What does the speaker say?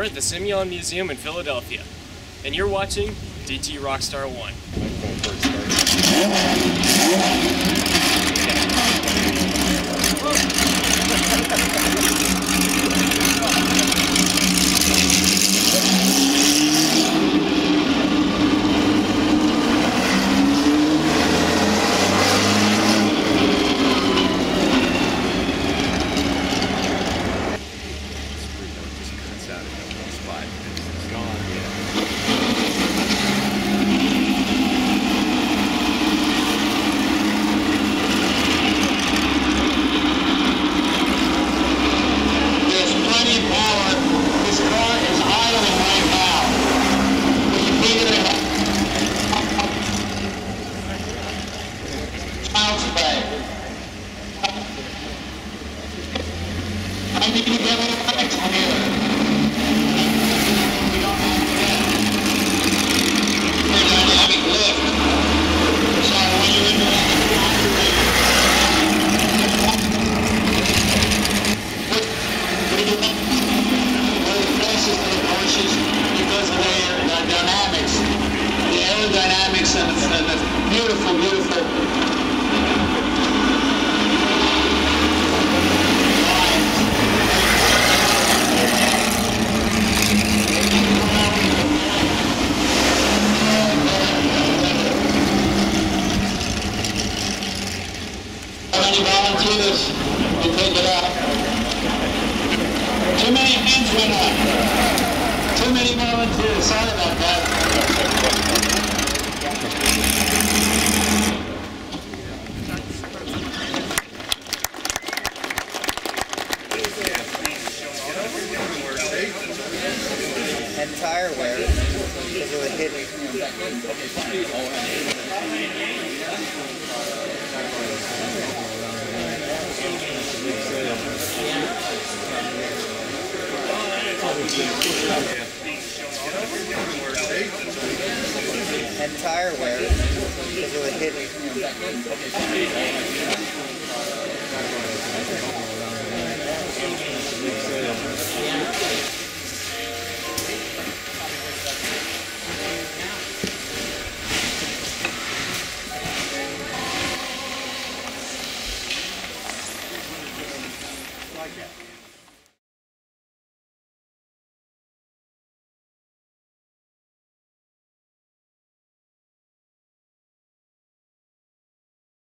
We're at the Simeone Museum in Philadelphia, and you're watching DT Rockstar 1. Beautiful, beautiful. Volunteers to take it out? Too many hands went up. Too many volunteers. Sorry about that. And tire wear because it would hit and tire wear because it would hit